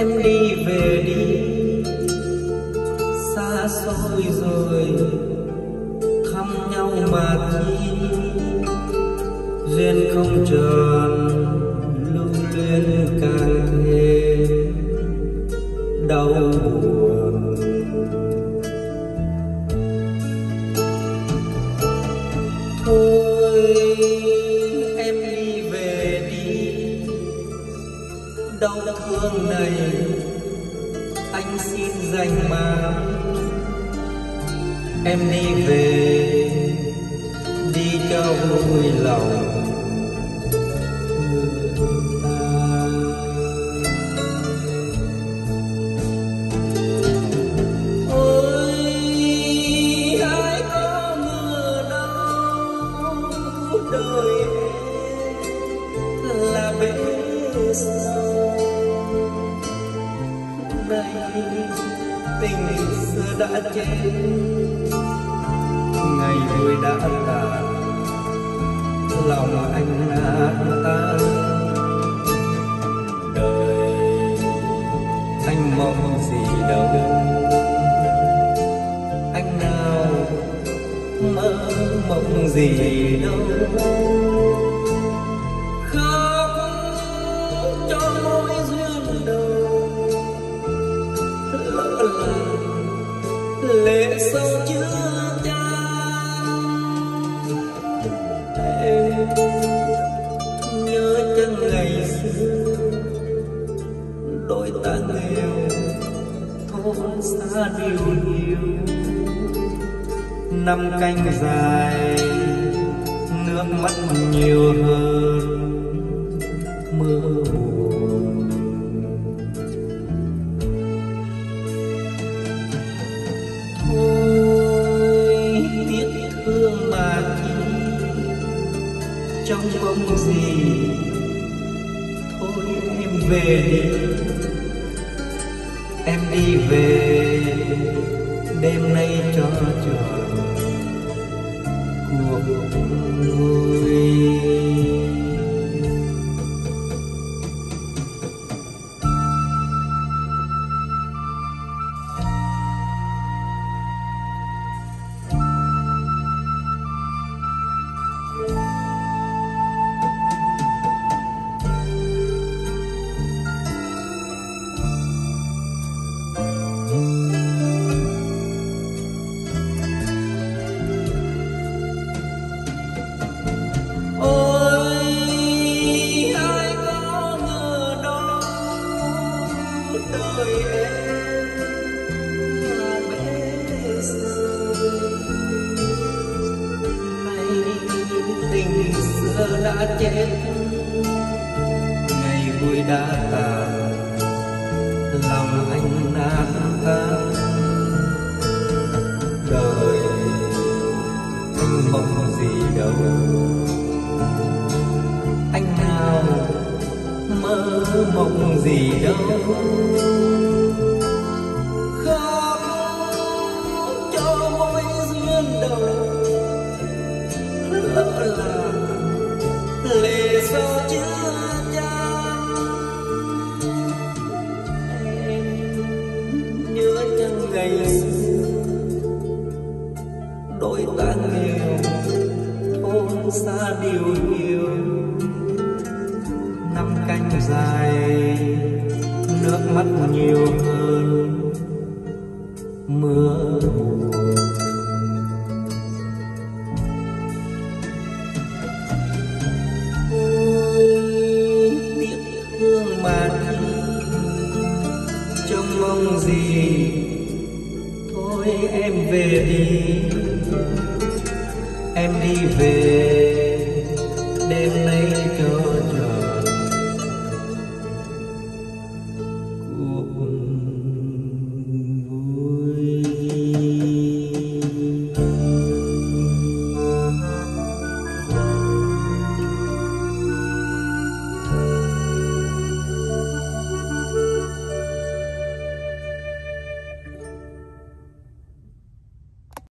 Em đi về đi. Xa xôi rồi thăm nhau mà chi duyên không tròn đau thương này, anh xin dành mà. Em đi về, đi cho vui lòng. Ta ôi, ai có đời em là bên sau đây tình xưa đã chết. Ngày vui đã tàn lòng anh nát tan đời, anh mong gì đâu. Anh nào mơ mộng gì đâu. Năm canh dài nước mắt nhiều hơn mưa buồn trong mong gì. Thôi em về đi. Em đi về đêm nay cho trời. Tình xưa đã chết. Ngày vui đã tàn. Lòng anh đã tan. Đời, anh mong gì đâu. Mơ mộng gì đâu. Khóc cho mỗi duyên đầu lỡ là, lệ gió chưa chan em nhớ chân ngày xưa đôi ta nghèo thôn xa điều nhiều năm canh dài, nước mắt nhiều hơn mưa buồn. Ôi tiếc thương mà trông mong gì? Thôi em về đi. Em đi về, đêm nay